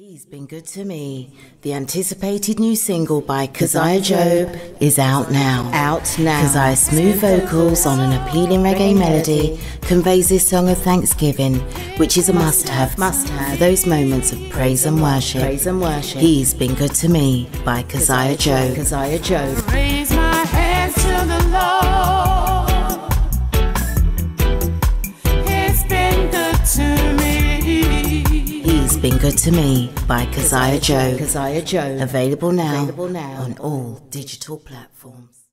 He's been good to me. The anticipated new single by Keziah Job is out now. Out now. Keziah's smooth vocals on an appealing reggae melody conveys this song of thanksgiving, which is a must-have, must-have for those moments of praise and worship. Praise and worship. He's been good to me by Keziah Job. Keziah Job. Been good to me by Keziah Job. Keziah Job. Available now, Available now on all digital platforms.